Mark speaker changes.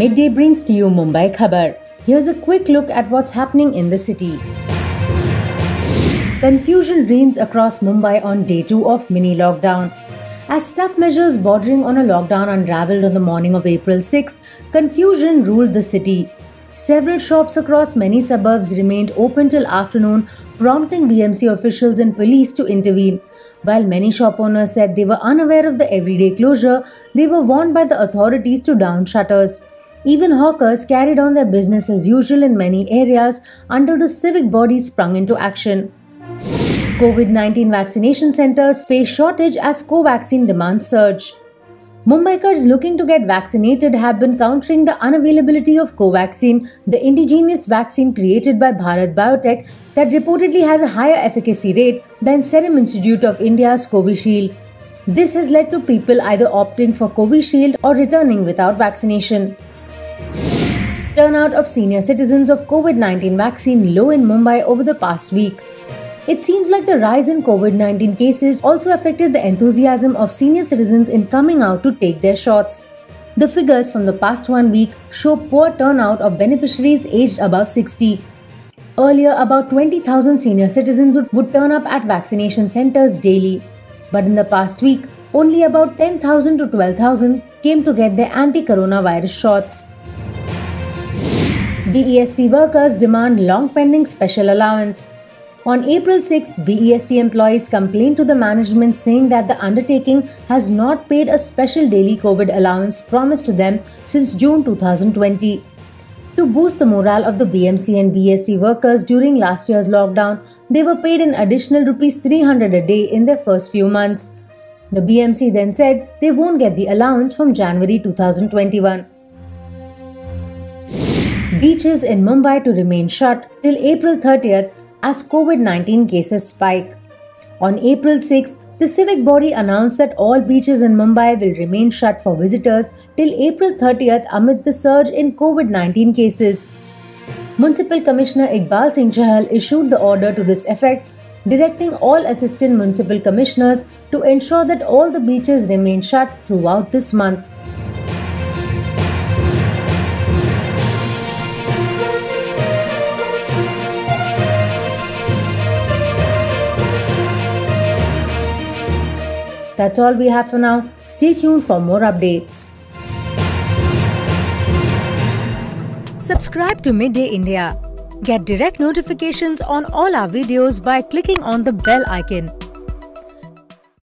Speaker 1: Midday brings to you Mumbai Khabar. Here's a quick look at what's happening in the city. Confusion reigns across Mumbai on day 2 of mini lockdown. As tough measures bordering on a lockdown unraveled on the morning of April 6th, confusion ruled the city. Several shops across many suburbs remained open till afternoon, prompting BMC officials and police to intervene. While many shop owners said they were unaware of the everyday closure, they were warned by the authorities to down shutters. Even hawkers carried on their business as usual in many areas until the civic body sprung into action. COVID 19 vaccination centers face shortage as Covaxin demand surge. Mumbaikars looking to get vaccinated have been countering the unavailability of Covaxin, the indigenous vaccine created by Bharat Biotech that reportedly has a higher efficacy rate than Serum Institute of India's Covishield. This has led to people either opting for Covishield or returning without vaccination. Turnout of senior citizens of COVID 19 vaccine low in Mumbai over the past week. It seems like the rise in COVID 19 cases also affected the enthusiasm of senior citizens in coming out to take their shots. The figures from the past one week show poor turnout of beneficiaries aged above 60. Earlier, about 20,000 senior citizens would, turn up at vaccination centers daily. But in the past week, only about 10,000 to 12,000 came to get their anti coronavirus shots. BEST workers demand long pending special allowance. On April 6, BEST employees complained to the management saying that the undertaking has not paid a special daily COVID allowance promised to them since June 2020. To boost the morale of the BMC and BEST workers during last year's lockdown, they were paid an additional rupees 300 a day in their first few months. The BMC then said they won't get the allowance from January 2021. Beaches in Mumbai to remain shut till April 30th as COVID 19 cases spike. On April 6th, the civic body announced that all beaches in Mumbai will remain shut for visitors till April 30th amid the surge in COVID 19 cases. Municipal Commissioner Iqbal Singh Chahal issued the order to this effect, directing all assistant municipal commissioners to ensure that all the beaches remain shut throughout this month. That's all we have for now. Stay tuned for more updates. Subscribe to Midday India. Get direct notifications on all our videos by clicking on the bell icon.